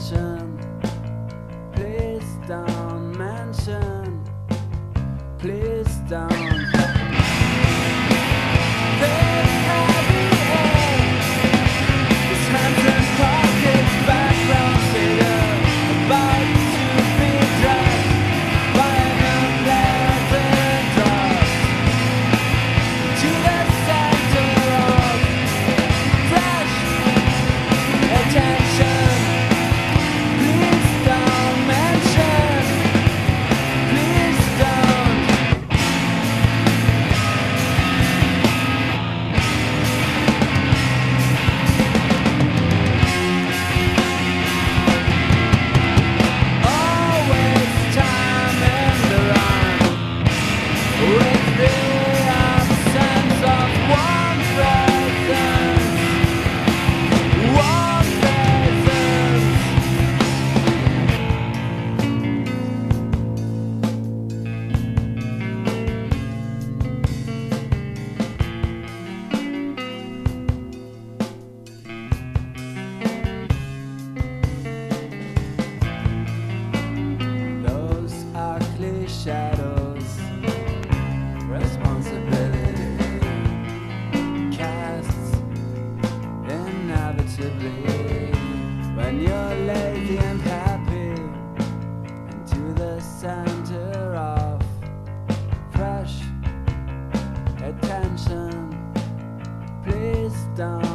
attention. when you're lazy and happy and to the center of fresh attention. Please don't